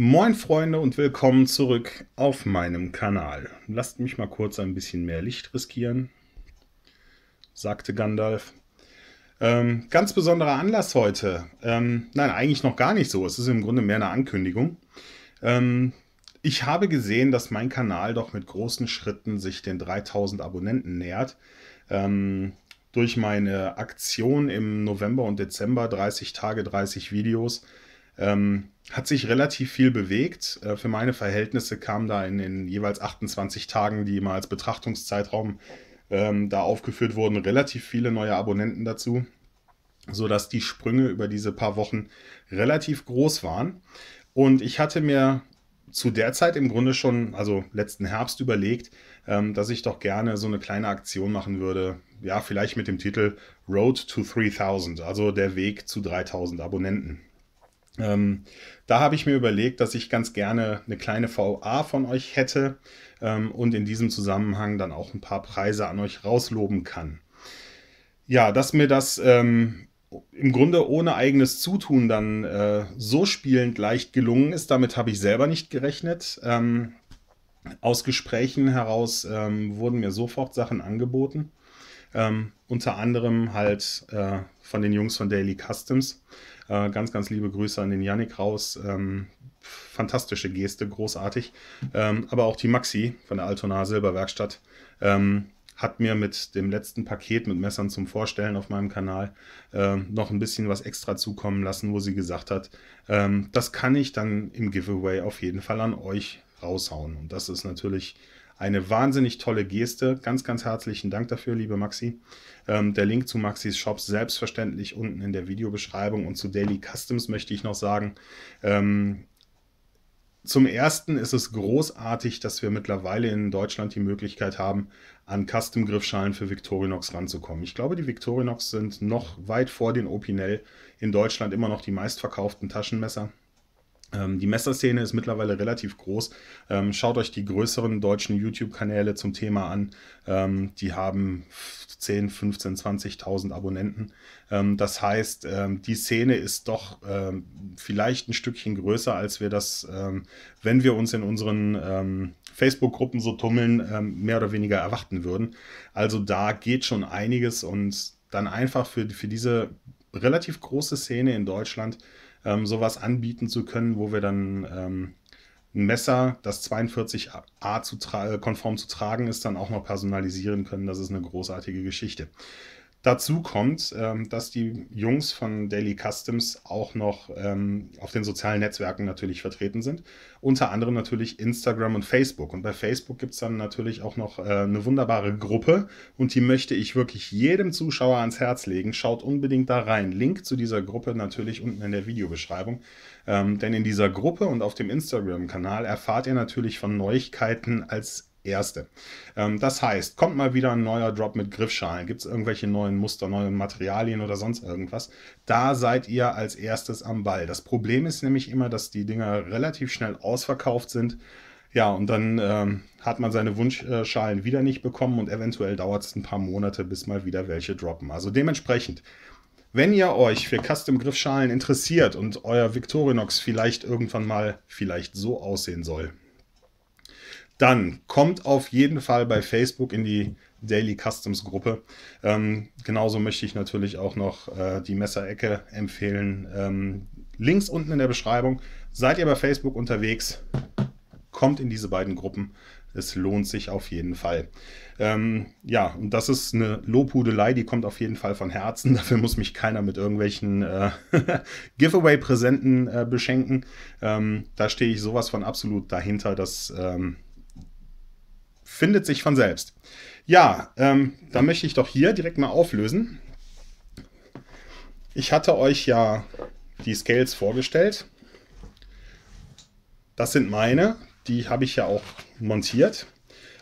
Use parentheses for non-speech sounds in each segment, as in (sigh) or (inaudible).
Moin Freunde und willkommen zurück auf meinem Kanal. Lasst mich mal kurz ein bisschen mehr Licht riskieren, sagte Gandalf. Ähm, ganz besonderer Anlass heute. Ähm, nein, eigentlich noch gar nicht so. Es ist im Grunde mehr eine Ankündigung. Ähm, ich habe gesehen, dass mein Kanal doch mit großen Schritten sich den 3000 Abonnenten nähert. Ähm, durch meine Aktion im November und Dezember, 30 Tage, 30 Videos, ähm, hat sich relativ viel bewegt. Äh, für meine Verhältnisse kam da in den jeweils 28 Tagen, die immer als Betrachtungszeitraum ähm, da aufgeführt wurden, relativ viele neue Abonnenten dazu, sodass die Sprünge über diese paar Wochen relativ groß waren. Und ich hatte mir zu der Zeit im Grunde schon, also letzten Herbst überlegt, ähm, dass ich doch gerne so eine kleine Aktion machen würde. Ja, vielleicht mit dem Titel Road to 3000, also der Weg zu 3000 Abonnenten. Ähm, da habe ich mir überlegt, dass ich ganz gerne eine kleine VA von euch hätte ähm, und in diesem Zusammenhang dann auch ein paar Preise an euch rausloben kann. Ja, dass mir das ähm, im Grunde ohne eigenes Zutun dann äh, so spielend leicht gelungen ist, damit habe ich selber nicht gerechnet. Ähm, aus Gesprächen heraus ähm, wurden mir sofort Sachen angeboten. Ähm, unter anderem halt äh, von den Jungs von Daily Customs. Äh, ganz, ganz liebe Grüße an den Yannick raus. Ähm, fantastische Geste, großartig. Ähm, aber auch die Maxi von der Altona Silberwerkstatt ähm, hat mir mit dem letzten Paket mit Messern zum Vorstellen auf meinem Kanal äh, noch ein bisschen was extra zukommen lassen, wo sie gesagt hat, ähm, das kann ich dann im Giveaway auf jeden Fall an euch raushauen. Und das ist natürlich eine wahnsinnig tolle Geste. Ganz, ganz herzlichen Dank dafür, liebe Maxi. Ähm, der Link zu Maxis Shops selbstverständlich unten in der Videobeschreibung und zu Daily Customs möchte ich noch sagen. Ähm, zum ersten ist es großartig, dass wir mittlerweile in Deutschland die Möglichkeit haben, an Custom-Griffschalen für Victorinox ranzukommen. Ich glaube, die Victorinox sind noch weit vor den Opinel in Deutschland immer noch die meistverkauften Taschenmesser. Ähm, die Messerszene ist mittlerweile relativ groß. Ähm, schaut euch die größeren deutschen YouTube-Kanäle zum Thema an. Ähm, die haben 10, 15, 20.000 Abonnenten. Das heißt, die Szene ist doch vielleicht ein Stückchen größer, als wir das, wenn wir uns in unseren Facebook-Gruppen so tummeln, mehr oder weniger erwarten würden. Also da geht schon einiges und dann einfach für, für diese relativ große Szene in Deutschland ähm, sowas anbieten zu können, wo wir dann ähm, ein Messer, das 42a zu konform zu tragen ist, dann auch noch personalisieren können. Das ist eine großartige Geschichte. Dazu kommt, ähm, dass die Jungs von Daily Customs auch noch ähm, auf den sozialen Netzwerken natürlich vertreten sind. Unter anderem natürlich Instagram und Facebook. Und bei Facebook gibt es dann natürlich auch noch äh, eine wunderbare Gruppe und die möchte ich wirklich jedem Zuschauer ans Herz legen. Schaut unbedingt da rein. Link zu dieser Gruppe natürlich unten in der Videobeschreibung. Ähm, denn in dieser Gruppe und auf dem Instagram-Kanal erfahrt ihr natürlich von Neuigkeiten als erste. Ähm, das heißt, kommt mal wieder ein neuer Drop mit Griffschalen, gibt es irgendwelche neuen Muster, neue Materialien oder sonst irgendwas, da seid ihr als erstes am Ball. Das Problem ist nämlich immer, dass die Dinger relativ schnell ausverkauft sind. Ja, und dann ähm, hat man seine Wunschschalen wieder nicht bekommen und eventuell dauert es ein paar Monate, bis mal wieder welche droppen. Also dementsprechend, wenn ihr euch für Custom-Griffschalen interessiert und euer Victorinox vielleicht irgendwann mal vielleicht so aussehen soll, dann kommt auf jeden Fall bei Facebook in die Daily Customs Gruppe. Ähm, genauso möchte ich natürlich auch noch äh, die Messerecke empfehlen. Ähm, Links unten in der Beschreibung. Seid ihr bei Facebook unterwegs? Kommt in diese beiden Gruppen. Es lohnt sich auf jeden Fall. Ähm, ja, und das ist eine Lobhudelei, die kommt auf jeden Fall von Herzen. (laughs) Dafür muss mich keiner mit irgendwelchen äh, (laughs) Giveaway-Präsenten äh, beschenken. Ähm, da stehe ich sowas von absolut dahinter, dass ähm, findet sich von selbst. Ja, ähm, dann möchte ich doch hier direkt mal auflösen. Ich hatte euch ja die Scales vorgestellt. Das sind meine, die habe ich ja auch montiert.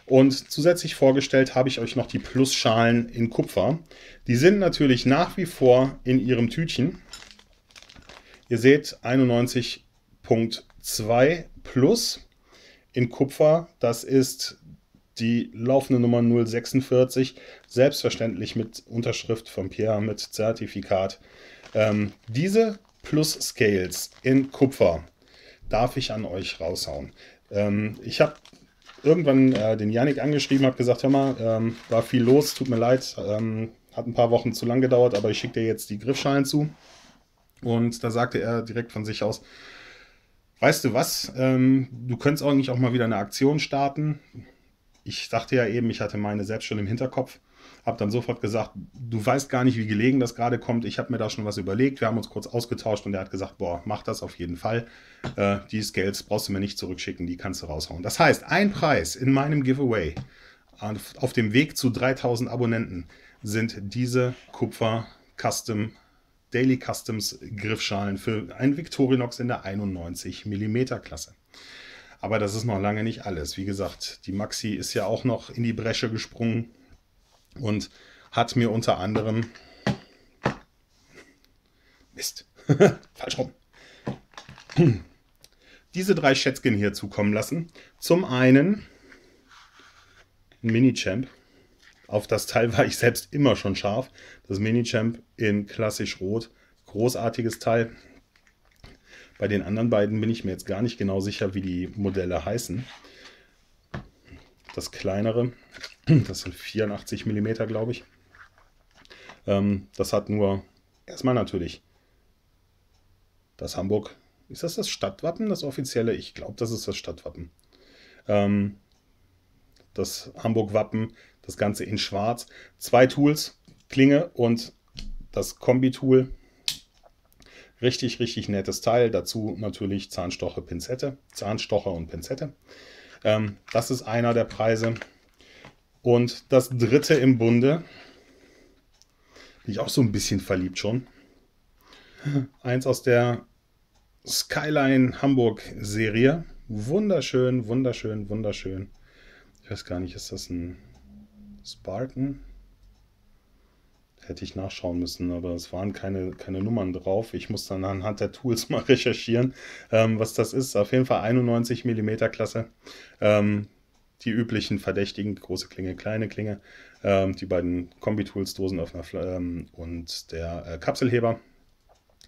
Und zusätzlich vorgestellt habe ich euch noch die Plusschalen in Kupfer. Die sind natürlich nach wie vor in ihrem Tütchen. Ihr seht 91.2 Plus in Kupfer. Das ist die laufende Nummer 046, selbstverständlich mit Unterschrift von Pierre, mit Zertifikat. Ähm, diese Plus Scales in Kupfer, darf ich an euch raushauen. Ähm, ich habe irgendwann äh, den Yannick angeschrieben, habe gesagt, hör mal, ähm, war viel los, tut mir leid, ähm, hat ein paar Wochen zu lang gedauert, aber ich schicke dir jetzt die Griffschalen zu. Und da sagte er direkt von sich aus, weißt du was, ähm, du könntest eigentlich auch mal wieder eine Aktion starten. Ich dachte ja eben, ich hatte meine selbst schon im Hinterkopf habe dann sofort gesagt, du weißt gar nicht, wie gelegen das gerade kommt. Ich habe mir da schon was überlegt. Wir haben uns kurz ausgetauscht und er hat gesagt, boah, mach das auf jeden Fall. Äh, die Scales brauchst du mir nicht zurückschicken, die kannst du raushauen. Das heißt, ein Preis in meinem Giveaway auf dem Weg zu 3000 Abonnenten sind diese Kupfer Custom Daily Customs Griffschalen für ein Victorinox in der 91 mm Klasse. Aber das ist noch lange nicht alles. Wie gesagt, die Maxi ist ja auch noch in die Bresche gesprungen und hat mir unter anderem Mist, (laughs) falsch rum. Diese drei Schätzchen hier zukommen lassen. Zum einen ein Mini-Champ. Auf das Teil war ich selbst immer schon scharf. Das Mini-Champ in klassisch rot. Großartiges Teil. Bei den anderen beiden bin ich mir jetzt gar nicht genau sicher, wie die Modelle heißen. Das kleinere das sind 84 mm, glaube ich. Ähm, das hat nur erstmal natürlich das Hamburg. Ist das das Stadtwappen, das offizielle? Ich glaube, das ist das Stadtwappen. Ähm, das Hamburg-Wappen, das Ganze in schwarz. Zwei Tools, Klinge und das Kombi-Tool. Richtig, richtig nettes Teil. Dazu natürlich Zahnstocher, Pinzette. Zahnstocher und Pinzette. Ähm, das ist einer der Preise. Und das dritte im Bunde, bin ich auch so ein bisschen verliebt schon. Eins aus der Skyline Hamburg Serie. Wunderschön, wunderschön, wunderschön. Ich weiß gar nicht, ist das ein Spartan? Hätte ich nachschauen müssen, aber es waren keine, keine Nummern drauf. Ich muss dann anhand der Tools (laughs) mal recherchieren, ähm, was das ist. Auf jeden Fall 91 mm Klasse. Ähm, die üblichen Verdächtigen, große Klinge, kleine Klinge, ähm, die beiden Kombi-Tools, Dosenöffner ähm, und der äh, Kapselheber.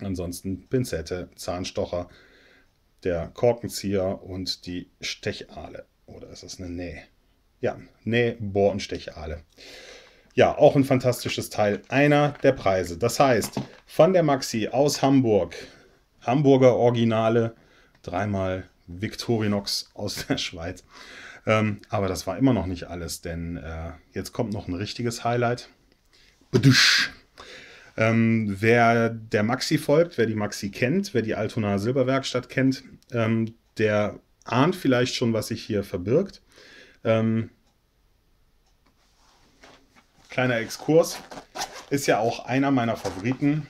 Ansonsten Pinzette, Zahnstocher, der Korkenzieher und die Stechahle. Oder ist das eine Näh? Ja, Näh, Bohr- und Stechahle. Ja, auch ein fantastisches Teil. Einer der Preise. Das heißt, von der Maxi aus Hamburg, Hamburger Originale, dreimal Victorinox aus der (laughs) Schweiz. Ähm, aber das war immer noch nicht alles, denn äh, jetzt kommt noch ein richtiges Highlight. Ähm, wer der Maxi folgt, wer die Maxi kennt, wer die Altona Silberwerkstatt kennt, ähm, der ahnt vielleicht schon, was sich hier verbirgt. Ähm, kleiner Exkurs, ist ja auch einer meiner Favoriten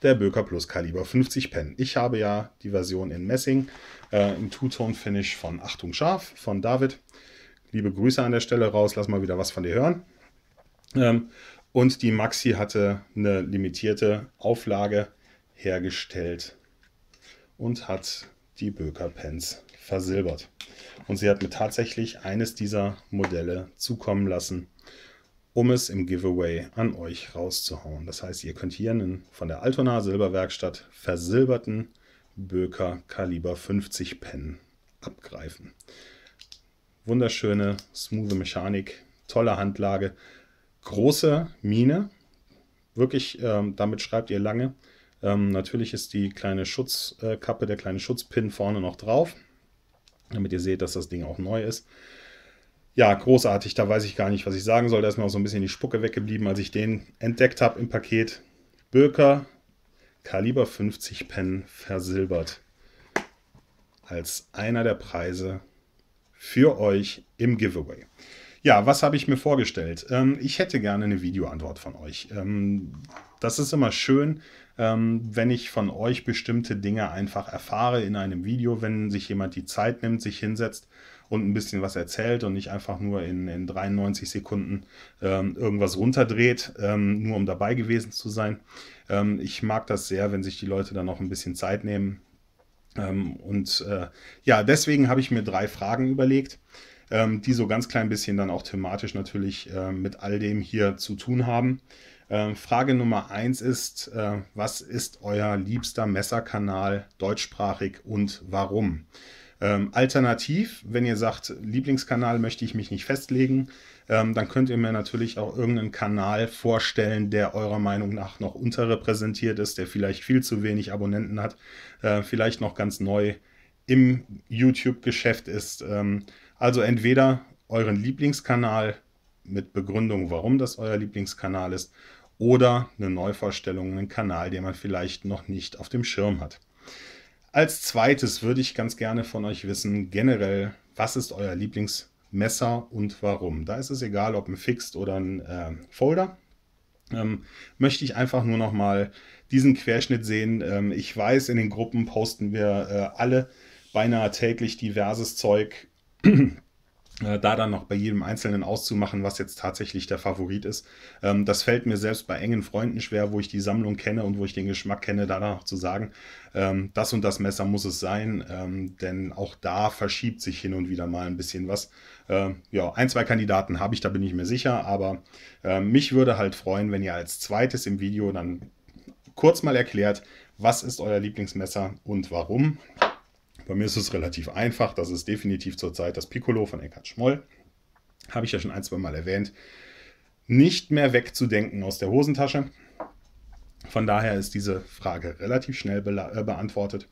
der Böker Plus Kaliber 50 Pen. Ich habe ja die Version in Messing, äh, im Two-Tone-Finish von Achtung Scharf von David. Liebe Grüße an der Stelle raus, lass mal wieder was von dir hören. Ähm, und die Maxi hatte eine limitierte Auflage hergestellt und hat die Böker Pens versilbert. Und sie hat mir tatsächlich eines dieser Modelle zukommen lassen um es im Giveaway an euch rauszuhauen. Das heißt, ihr könnt hier einen von der Altona Silberwerkstatt versilberten Böker Kaliber 50 Pen abgreifen. Wunderschöne, smooth Mechanik, tolle Handlage, große Mine. Wirklich, ähm, damit schreibt ihr lange. Ähm, natürlich ist die kleine Schutzkappe, der kleine Schutzpin vorne noch drauf, damit ihr seht, dass das Ding auch neu ist ja, großartig. Da weiß ich gar nicht, was ich sagen soll. Da ist mir auch so ein bisschen die Spucke weggeblieben, als ich den entdeckt habe im Paket. Böker, Kaliber 50 Pen versilbert. Als einer der Preise für euch im Giveaway. Ja, was habe ich mir vorgestellt? Ähm, ich hätte gerne eine Videoantwort von euch. Ähm, das ist immer schön, wenn ich von euch bestimmte Dinge einfach erfahre in einem Video, wenn sich jemand die Zeit nimmt, sich hinsetzt und ein bisschen was erzählt und nicht einfach nur in, in 93 Sekunden ähm, irgendwas runterdreht, ähm, nur um dabei gewesen zu sein. Ähm, ich mag das sehr, wenn sich die Leute dann noch ein bisschen Zeit nehmen. Ähm, und äh, ja, deswegen habe ich mir drei Fragen überlegt, ähm, die so ganz klein bisschen dann auch thematisch natürlich äh, mit all dem hier zu tun haben. Ähm, Frage Nummer eins ist, äh, was ist euer liebster Messerkanal deutschsprachig und warum? Ähm, alternativ, wenn ihr sagt, Lieblingskanal möchte ich mich nicht festlegen, ähm, dann könnt ihr mir natürlich auch irgendeinen Kanal vorstellen, der eurer Meinung nach noch unterrepräsentiert ist, der vielleicht viel zu wenig Abonnenten hat, äh, vielleicht noch ganz neu im YouTube-Geschäft ist. Also entweder euren Lieblingskanal mit Begründung, warum das euer Lieblingskanal ist, oder eine Neuvorstellung, einen Kanal, den man vielleicht noch nicht auf dem Schirm hat. Als zweites würde ich ganz gerne von euch wissen, generell, was ist euer Lieblingsmesser und warum? Da ist es egal, ob ein Fixed oder ein äh, Folder. Ähm, möchte ich einfach nur noch mal diesen Querschnitt sehen. Ähm, ich weiß, in den Gruppen posten wir äh, alle beinahe täglich diverses Zeug. Äh, da dann noch bei jedem Einzelnen auszumachen, was jetzt tatsächlich der Favorit ist. Ähm, das fällt mir selbst bei engen Freunden schwer, wo ich die Sammlung kenne und wo ich den Geschmack kenne, da noch zu sagen, ähm, das und das Messer muss es sein, ähm, denn auch da verschiebt sich hin und wieder mal ein bisschen was. ja, ein, zwei Kandidaten habe ich, da bin ich mir sicher, aber mich würde halt freuen, wenn ihr als zweites im Video dann kurz mal erklärt, was ist euer Lieblingsmesser und warum. Bei mir ist es relativ einfach. Das ist definitiv zurzeit das Piccolo von Eckhard Schmoll. Habe ich ja schon ein, zwei Mal erwähnt. Nicht mehr wegzudenken aus der Hosentasche. Von daher ist diese Frage relativ schnell be äh, beantwortet.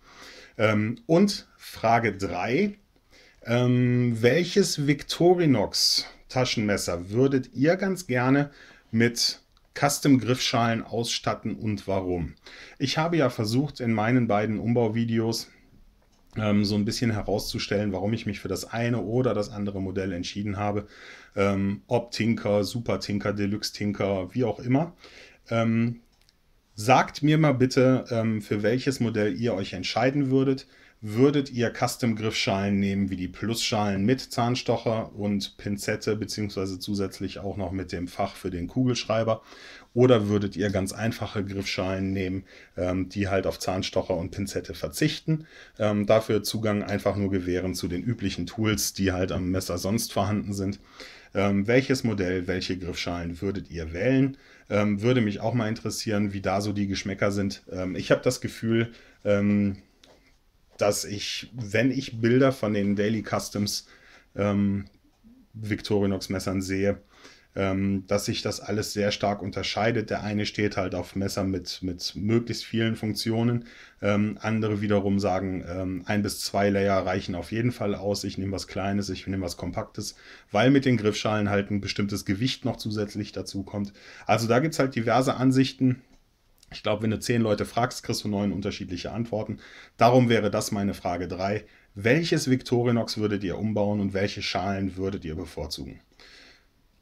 Ähm, und Frage 3. Ähm, welches Victorinox Taschenmesser würdet ihr ganz gerne mit Custom-Griffschalen ausstatten und warum? Ich habe ja versucht, in meinen beiden Umbauvideos ähm, so ein bisschen herauszustellen, warum ich mich für das eine oder das andere Modell entschieden habe. Ähm, ob Tinker, Super Tinker, Deluxe Tinker, wie auch immer. Ähm, sagt mir mal bitte, ähm, für welches Modell ihr euch entscheiden würdet würdet ihr Custom-Griffschalen nehmen, wie die Plus-Schalen mit Zahnstocher und Pinzette, beziehungsweise zusätzlich auch noch mit dem Fach für den Kugelschreiber? Oder würdet ihr ganz einfache Griffschalen nehmen, ähm, die halt auf Zahnstocher und Pinzette verzichten, ähm, dafür Zugang einfach nur gewähren zu den üblichen Tools, die halt am Messer sonst vorhanden sind? Ähm, welches Modell, welche Griffschalen würdet ihr wählen? Ähm, würde mich auch mal interessieren, wie da so die Geschmäcker sind. Ähm, ich habe das Gefühl, ähm, dass ich, wenn ich Bilder von den Daily Customs ähm, Victorinox Messern sehe, ähm, dass sich das alles sehr stark unterscheidet. Der eine steht halt auf Messer mit, mit möglichst vielen Funktionen. Ähm, andere wiederum sagen, ähm, ein bis zwei Layer reichen auf jeden Fall aus. Ich nehme was Kleines, ich nehme was Kompaktes, weil mit den Griffschalen halt ein bestimmtes Gewicht noch zusätzlich dazu kommt. Also da gibt es halt diverse Ansichten. Ich glaube, wenn du zehn Leute fragst, kriegst du neun unterschiedliche Antworten. Darum wäre das meine Frage 3. Welches Victorinox würdet ihr umbauen und welche Schalen würdet ihr bevorzugen?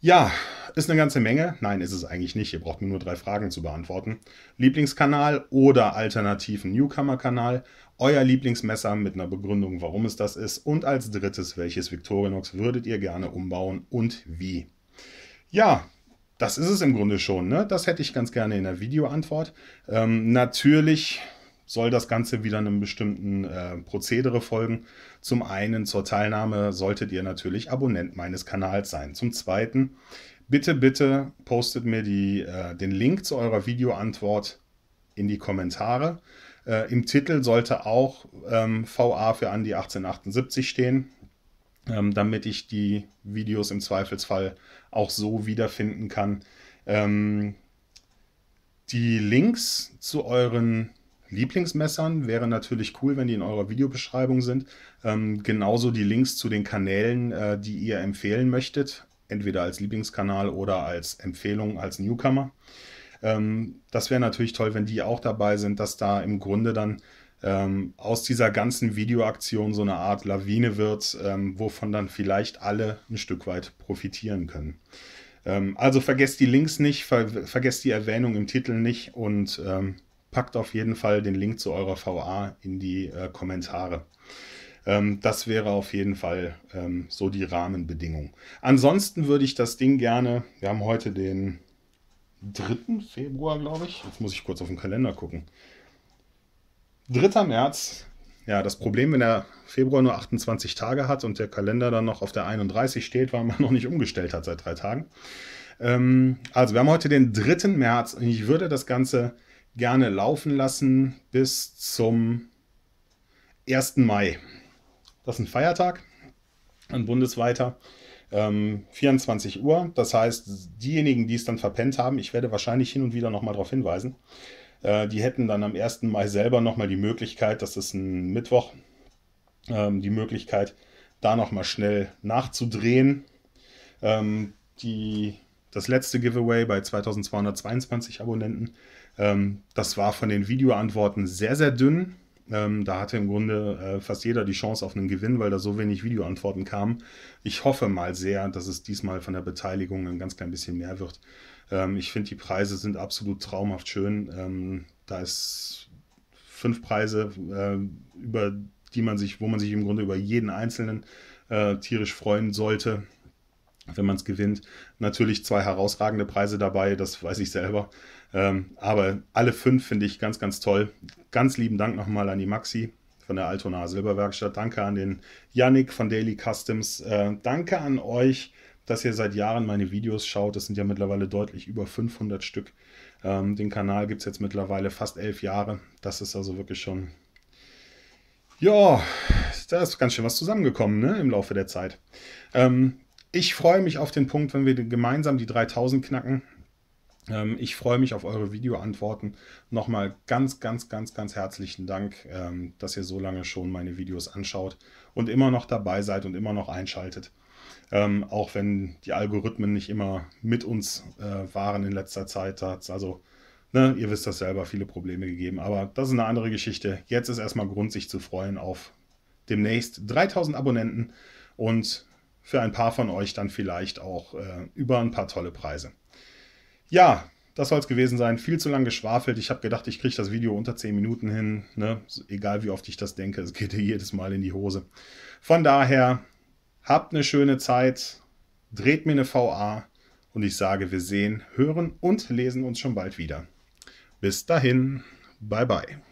Ja, ist eine ganze Menge. Nein, ist es eigentlich nicht. Ihr braucht mir nur drei Fragen zu beantworten. Lieblingskanal oder alternativen Newcomer-Kanal. Euer Lieblingsmesser mit einer Begründung, warum es das ist. Und als drittes, welches Victorinox würdet ihr gerne umbauen und wie? Ja, das ist es im Grunde schon. Ne? Das hätte ich ganz gerne in der Videoantwort. Ähm, natürlich soll das Ganze wieder einem bestimmten äh, Prozedere folgen. Zum einen zur Teilnahme solltet ihr natürlich Abonnent meines Kanals sein. Zum zweiten, bitte, bitte postet mir die, äh, den Link zu eurer Videoantwort in die Kommentare. Äh, Im Titel sollte auch ähm, VA für Andi 1878 stehen ähm, damit ich die Videos im Zweifelsfall auch so wiederfinden kann. Ähm, die Links zu euren Lieblingsmessern wäre natürlich cool, wenn die in eurer Videobeschreibung sind. Ähm, genauso die Links zu den Kanälen, äh, die ihr empfehlen möchtet, entweder als Lieblingskanal oder als Empfehlung als Newcomer. Ähm, das wäre natürlich toll, wenn die auch dabei sind, dass da im Grunde dann ähm, aus dieser ganzen Videoaktion so eine Art Lawine wird, ähm, wovon dann vielleicht alle ein Stück weit profitieren können. Ähm, also vergesst die Links nicht, ver vergesst die Erwähnung im Titel nicht und ähm, packt auf jeden Fall den Link zu eurer VA in die äh, Kommentare. Ähm, das wäre auf jeden Fall ähm, so die Rahmenbedingung. Ansonsten würde ich das Ding gerne, wir haben heute den 3. Februar, glaube ich. Jetzt muss ich kurz auf den Kalender gucken. 3. März. Ja, das Problem, wenn der Februar nur 28 Tage hat und der Kalender dann noch auf der 31 steht, weil man (laughs) noch nicht umgestellt hat seit drei Tagen. Ähm, also wir haben heute den 3. März und ich würde das Ganze gerne laufen lassen bis zum 1. Mai. Das ist ein Feiertag, ein bundesweiter. Ähm, 24 Uhr. Das heißt, diejenigen, die es dann verpennt haben, ich werde wahrscheinlich hin und wieder nochmal darauf hinweisen, äh, die hätten dann am 1. Mai selber nochmal die Möglichkeit, das ist ein Mittwoch, ähm, die Möglichkeit, da nochmal schnell nachzudrehen. Ähm, die, das letzte Giveaway bei 2222 Abonnenten, ähm, das war von den Videoantworten sehr, sehr dünn. Ähm, da hatte im Grunde äh, fast jeder die Chance auf einen Gewinn, weil da so wenig Videoantworten kamen. Ich hoffe mal sehr, dass es diesmal von der Beteiligung ein ganz klein bisschen mehr wird. Ähm, ich finde, die Preise sind absolut traumhaft schön. Ähm, da ist fünf Preise, äh, über die man sich, wo man sich im Grunde über jeden einzelnen äh, tierisch freuen sollte wenn man es gewinnt. Natürlich zwei herausragende Preise dabei, das weiß ich selber. Ähm, aber alle fünf finde ich ganz, ganz toll. Ganz lieben Dank nochmal an die Maxi von der Altona Silberwerkstatt. Danke an den Yannick von Daily Customs. Äh, danke an euch, dass ihr seit Jahren meine Videos schaut. Das sind ja mittlerweile deutlich über 500 Stück. Ähm, den Kanal gibt es jetzt mittlerweile fast elf Jahre. Das ist also wirklich schon. Ja, da ist ganz schön was zusammengekommen ne, im Laufe der Zeit. Ähm, ich freue mich auf den Punkt, wenn wir gemeinsam die 3000 knacken. Ähm, ich freue mich auf eure Videoantworten. Nochmal ganz, ganz, ganz, ganz herzlichen Dank, ähm, dass ihr so lange schon meine Videos anschaut und immer noch dabei seid und immer noch einschaltet. Ähm, auch wenn die Algorithmen nicht immer mit uns äh, waren in letzter Zeit. Also, ne, ihr wisst das selber, viele Probleme gegeben. Aber das ist eine andere Geschichte. Jetzt ist erstmal Grund, sich zu freuen auf demnächst 3000 Abonnenten und für ein paar von euch dann vielleicht auch äh, über ein paar tolle Preise. Ja, das soll es gewesen sein. Viel zu lang geschwafelt. Ich habe gedacht, ich kriege das Video unter 10 Minuten hin. Ne? Egal wie oft ich das denke, es geht (laughs) jedes Mal in die Hose. Von daher, habt eine schöne Zeit. Dreht mir eine VA. Und ich sage, wir sehen, hören und lesen uns schon bald wieder. Bis dahin. Bye bye.